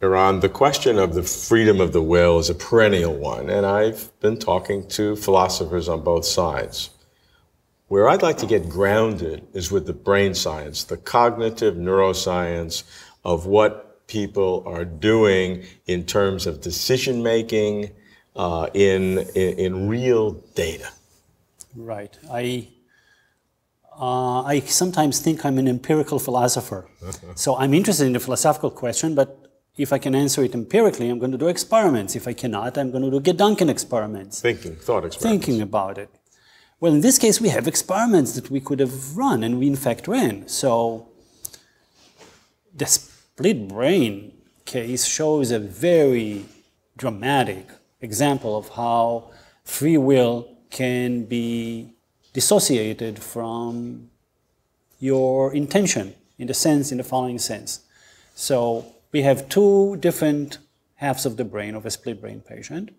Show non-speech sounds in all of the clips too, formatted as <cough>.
Eran, the question of the freedom of the will is a perennial one, and I've been talking to philosophers on both sides. Where I'd like to get grounded is with the brain science, the cognitive neuroscience of what people are doing in terms of decision making uh, in, in, in real data. Right. I uh, I sometimes think I'm an empirical philosopher. <laughs> so I'm interested in the philosophical question, but if I can answer it empirically, I'm going to do experiments. If I cannot, I'm going to do Gedanken experiments. Thinking, thought experiments. Thinking about it. Well, in this case, we have experiments that we could have run, and we in fact ran. So the split brain case shows a very dramatic example of how free will can be dissociated from your intention in the sense, in the following sense. So we have two different halves of the brain of a split brain patient.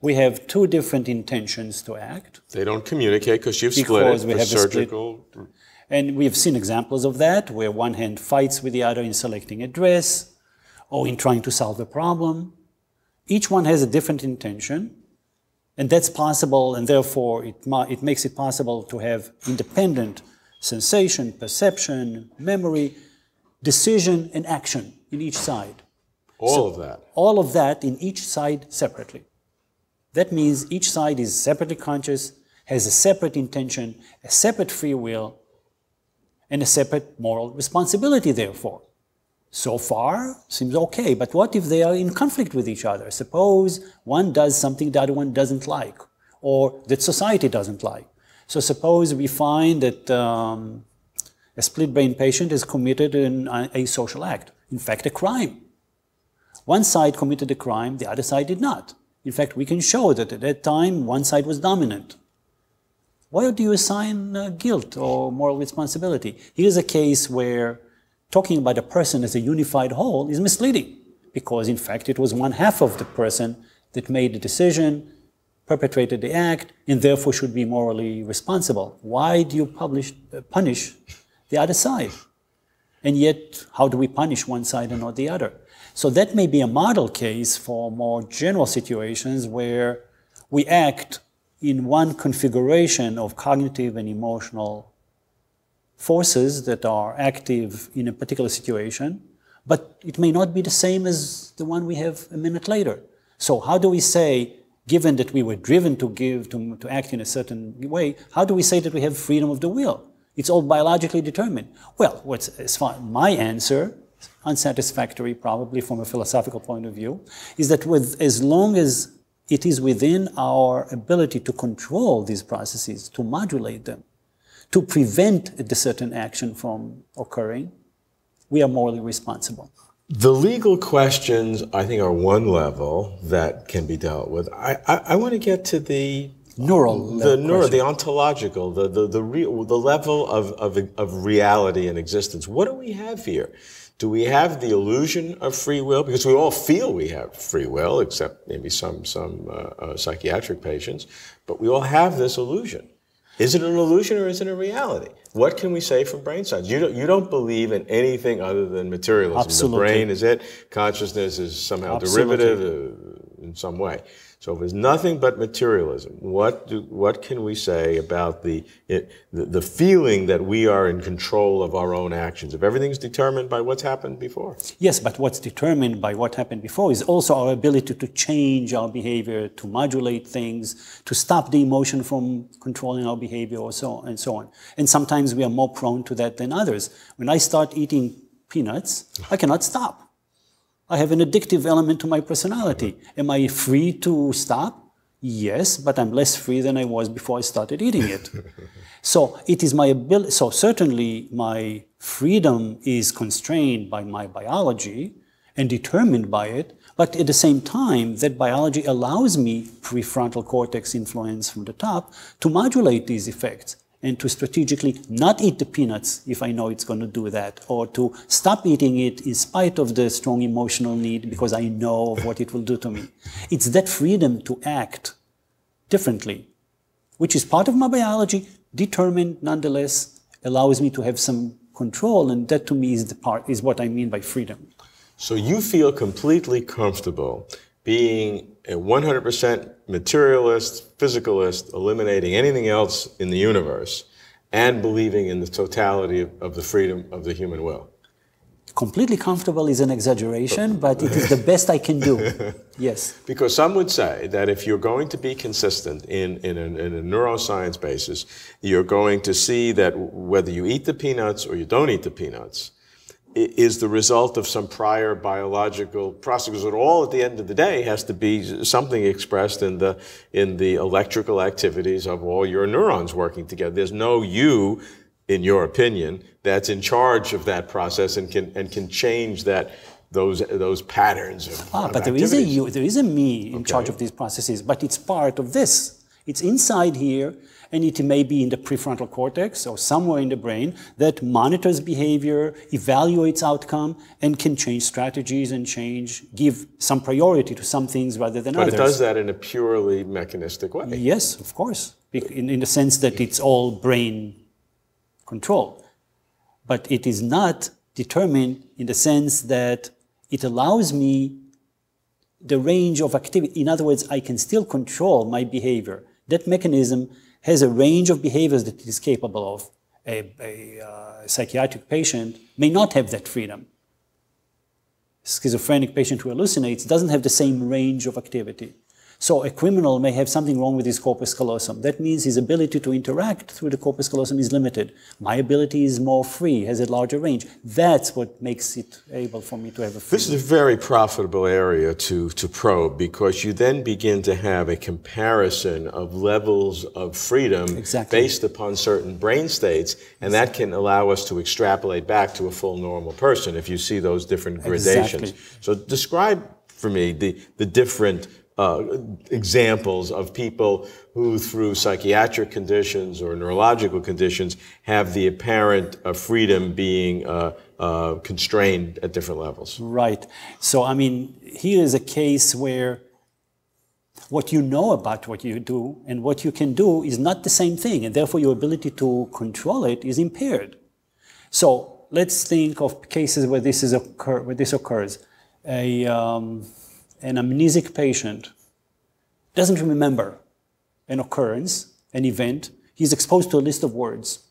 We have two different intentions to act. They don't communicate because you've split it we have surgical. Split. And we've seen examples of that where one hand fights with the other in selecting a dress or in trying to solve a problem. Each one has a different intention, and that's possible, and therefore it, it makes it possible to have independent sensation, perception, memory, decision, and action in each side. All so of that. All of that in each side separately. That means each side is separately conscious, has a separate intention, a separate free will, and a separate moral responsibility, therefore. So far, seems okay, but what if they are in conflict with each other? Suppose one does something the other one doesn't like, or that society doesn't like. So suppose we find that um, a split brain patient has committed an, a social act, in fact, a crime. One side committed a crime, the other side did not. In fact, we can show that at that time one side was dominant. Why do you assign uh, guilt or moral responsibility? Here's a case where talking about a person as a unified whole is misleading because, in fact, it was one half of the person that made the decision, perpetrated the act, and therefore should be morally responsible. Why do you publish, uh, punish the other side? And yet, how do we punish one side and not the other? So that may be a model case for more general situations where we act in one configuration of cognitive and emotional forces that are active in a particular situation, but it may not be the same as the one we have a minute later. So how do we say, given that we were driven to give, to, to act in a certain way, how do we say that we have freedom of the will? It's all biologically determined. Well, what's, as far, my answer, unsatisfactory probably from a philosophical point of view, is that with, as long as it is within our ability to control these processes, to modulate them, to prevent a certain action from occurring, we are morally responsible. The legal questions, I think, are one level that can be dealt with. I, I, I want to get to the neural the neural, the ontological, the the the, real, the level of, of of reality and existence. What do we have here? Do we have the illusion of free will? Because we all feel we have free will, except maybe some some uh, uh, psychiatric patients, but we all have this illusion. Is it an illusion or is it a reality? What can we say from brain science? You don't, you don't believe in anything other than materialism. Absolutely. The brain is it. Consciousness is somehow Absolutely. derivative uh, in some way. So if it's nothing but materialism, what do, what can we say about the, it, the, the feeling that we are in control of our own actions? If everything's determined by what's happened before. Yes, but what's determined by what happened before is also our ability to change our behavior, to modulate things, to stop the emotion from controlling our behavior, or so and so on. And sometimes we are more prone to that than others. When I start eating peanuts, I cannot stop. I have an addictive element to my personality. Am I free to stop? Yes, but I'm less free than I was before I started eating it. <laughs> so it is my ability, so certainly my freedom is constrained by my biology and determined by it, but at the same time, that biology allows me, prefrontal cortex influence from the top, to modulate these effects and to strategically not eat the peanuts if I know it's going to do that, or to stop eating it in spite of the strong emotional need because I know of what it will do to me. It's that freedom to act differently, which is part of my biology, determined nonetheless, allows me to have some control, and that to me is the part is what I mean by freedom. So you feel completely comfortable being a 100% materialist, physicalist, eliminating anything else in the universe, and believing in the totality of, of the freedom of the human will. Completely comfortable is an exaggeration, oh. but it is the best I can do. <laughs> Yes. Because some would say that if you're going to be consistent in, in, a, in a neuroscience basis, you're going to see that whether you eat the peanuts or you don't eat the peanuts, is the result of some prior biological process. Because it all, at the end of the day, has to be something expressed in the in the electrical activities of all your neurons working together. There's no you, in your opinion, that's in charge of that process and can and can change that those those patterns. Of, ah, of but there is a you, there is a me in okay. charge of these processes. But it's part of this. It's inside here and it may be in the prefrontal cortex or somewhere in the brain that monitors behavior, evaluates outcome, and can change strategies and change, give some priority to some things rather than but others. But it does that in a purely mechanistic way. Yes, of course, in, in the sense that it's all brain control. But it is not determined in the sense that it allows me the range of activity. In other words, I can still control my behavior. That mechanism has a range of behaviors that it is capable of. A, a uh, psychiatric patient may not have that freedom. Schizophrenic patient who hallucinates doesn't have the same range of activity. So a criminal may have something wrong with his corpus callosum. That means his ability to interact through the corpus callosum is limited. My ability is more free, has a larger range. That's what makes it able for me to have a free. This is a very profitable area to, to probe because you then begin to have a comparison of levels of freedom exactly. based upon certain brain states, and that can allow us to extrapolate back to a full normal person if you see those different gradations. Exactly. So describe for me the, the different uh, examples of people who, through psychiatric conditions or neurological conditions, have the apparent uh, freedom being uh, uh, constrained at different levels. Right. So, I mean, here is a case where what you know about what you do and what you can do is not the same thing, and therefore your ability to control it is impaired. So, let's think of cases where this, is occur, where this occurs. A, um, an amnesic patient doesn't remember an occurrence, an event, he's exposed to a list of words.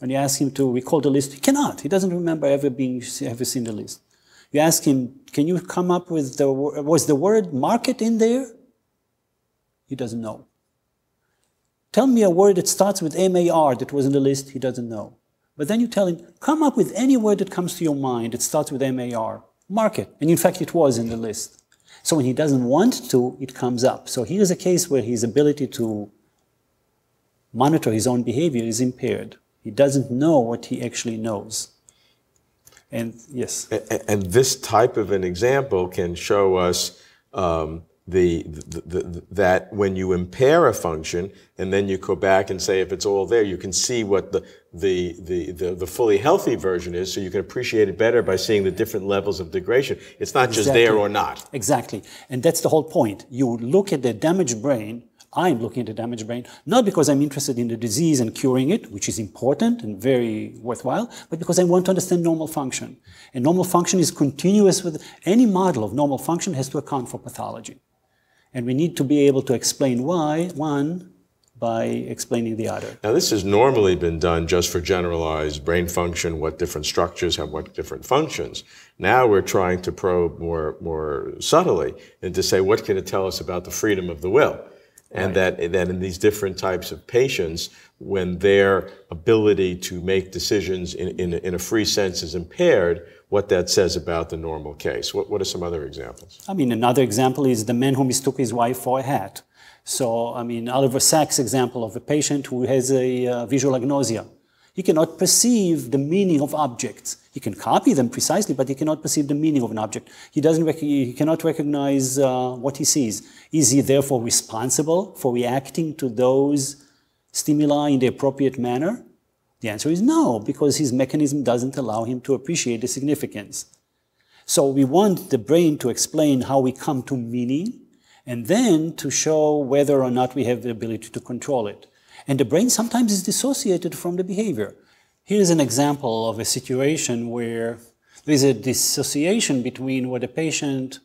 And you ask him to recall the list, he cannot. He doesn't remember ever being ever seen the list. You ask him, can you come up with the was the word market in there? He doesn't know. Tell me a word that starts with M-A-R that was in the list, he doesn't know. But then you tell him, come up with any word that comes to your mind that starts with M-A-R. Market. And in fact, it was in the list. So when he doesn't want to, it comes up. So here's a case where his ability to monitor his own behavior is impaired. He doesn't know what he actually knows. And yes. And, and this type of an example can show us um, the, the, the, that when you impair a function and then you go back and say if it's all there, you can see what the, the, the, the, the fully healthy version is so you can appreciate it better by seeing the different levels of degradation. It's not exactly. just there or not. Exactly. And that's the whole point. You look at the damaged brain I'm looking at the damaged brain, not because I'm interested in the disease and curing it, which is important and very worthwhile, but because I want to understand normal function. And normal function is continuous with any model of normal function has to account for pathology. And we need to be able to explain why, one, by explaining the other. Now, this has normally been done just for generalized brain function, what different structures have what different functions. Now we're trying to probe more, more subtly and to say, what can it tell us about the freedom of the will? And right. that, that in these different types of patients, when their ability to make decisions in, in, in a free sense is impaired, what that says about the normal case. What, what are some other examples? I mean, another example is the man who mistook his wife for a hat. So, I mean, Oliver Sacks' example of a patient who has a uh, visual agnosia. He cannot perceive the meaning of objects. He can copy them precisely, but he cannot perceive the meaning of an object. He, doesn't he cannot recognize uh, what he sees. Is he therefore responsible for reacting to those stimuli in the appropriate manner? The answer is no, because his mechanism doesn't allow him to appreciate the significance. So we want the brain to explain how we come to meaning and then to show whether or not we have the ability to control it. And the brain sometimes is dissociated from the behavior. Here's an example of a situation where There is a dissociation between what a patient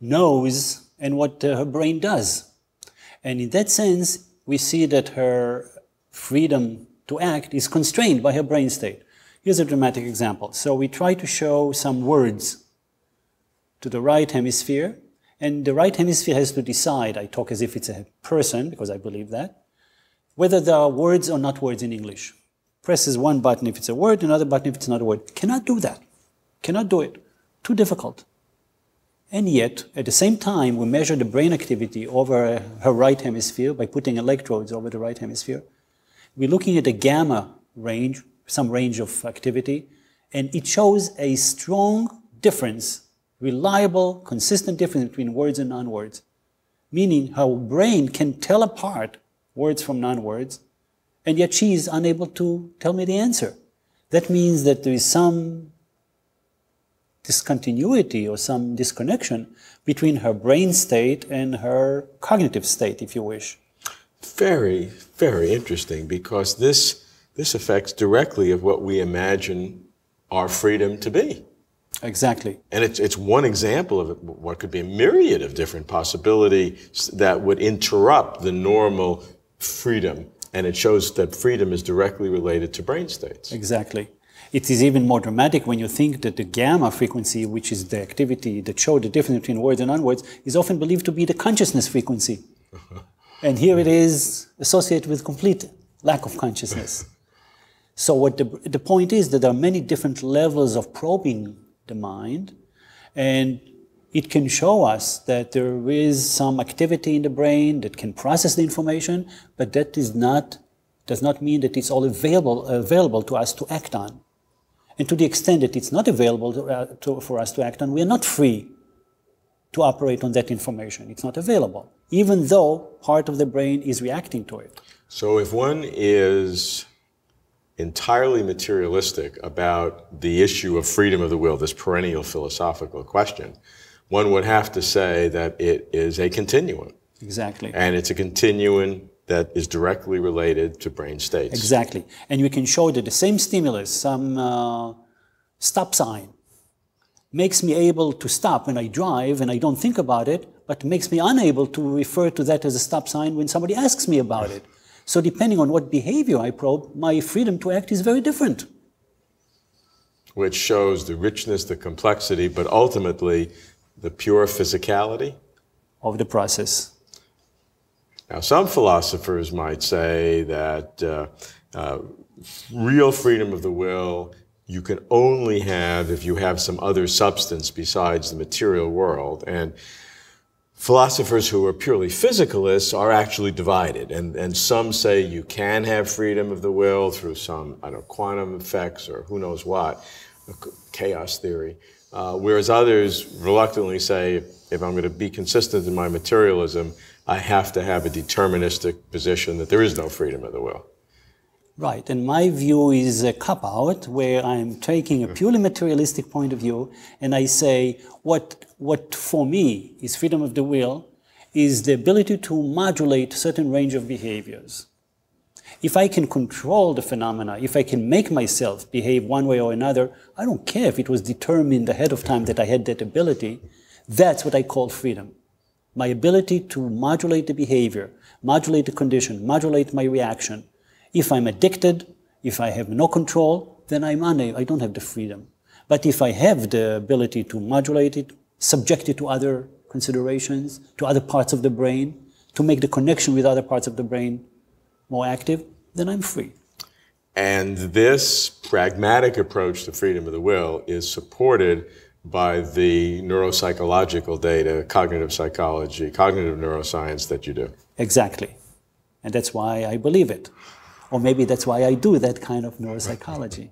knows and what uh, her brain does. And in that sense, we see that her freedom to act is constrained by her brain state. Here's a dramatic example. So we try to show some words to the right hemisphere, and the right hemisphere has to decide. I talk as if it's a person, because I believe that, whether there are words or not words in English. Presses one button if it's a word, another button if it's not a word. Cannot do that. Cannot do it. Too difficult. And yet, at the same time, we measure the brain activity over her right hemisphere by putting electrodes over the right hemisphere. We're looking at a gamma range, some range of activity, and it shows a strong difference, reliable, consistent difference between words and non-words. Meaning her brain can tell apart words from non-words, and yet she is unable to tell me the answer. That means that there is some discontinuity or some disconnection between her brain state and her cognitive state, if you wish. Very, very interesting because this, this affects directly of what we imagine our freedom to be. Exactly. And it's, it's one example of what could be a myriad of different possibilities that would interrupt the normal freedom. And it shows that freedom is directly related to brain states. Exactly. It is even more dramatic when you think that the gamma frequency, which is the activity that shows the difference between words and non-words, is often believed to be the consciousness frequency. Uh-huh. And here it is associated with complete lack of consciousness. <laughs> so what the, the point is that there are many different levels of probing the mind, and it can show us that there is some activity in the brain that can process the information, but that is not, does not mean that it's all available, available to us to act on. And to the extent that it's not available to, uh, to, for us to act on, we are not free to operate on that information. It's not available, even though part of the brain is reacting to it. So if one is entirely materialistic about the issue of freedom of the will, this perennial philosophical question, one would have to say that it is a continuum. Exactly. And it's a continuum that is directly related to brain states. Exactly. And we can show that the same stimulus, some uh, stop sign, makes me able to stop when I drive and I don't think about it, but makes me unable to refer to that as a stop sign when somebody asks me about it. So depending on what behavior I probe, my freedom to act is very different. Which shows the richness, the complexity, but ultimately the pure physicality of the process. Now, some philosophers might say that uh, uh, real freedom of the will you can only have if you have some other substance besides the material world. And philosophers who are purely physicalists are actually divided. And, and some say you can have freedom of the will through some, I don't know, quantum effects or who knows what, chaos theory. Uh, whereas others reluctantly say, if I'm going to be consistent in my materialism, I have to have a deterministic position that there is no freedom of the will. Right, and my view is a cop out where I'm taking a purely materialistic point of view and I say what, what for me is freedom of the will is the ability to modulate certain range of behaviors. If I can control the phenomena, if I can make myself behave one way or another, I don't care if it was determined ahead of time that I had that ability. That's what I call freedom my ability to modulate the behavior, modulate the condition, modulate my reaction. If I'm addicted, if I have no control, then I'm unable, I don't have the freedom. But if I have the ability to modulate it, subject it to other considerations, to other parts of the brain, to make the connection with other parts of the brain more active, then I'm free. And this pragmatic approach to freedom of the will is supported by the neuropsychological data, cognitive psychology, cognitive neuroscience that you do. Exactly. And that's why I believe it. Or maybe that's why I do that kind of neuropsychology.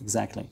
Exactly.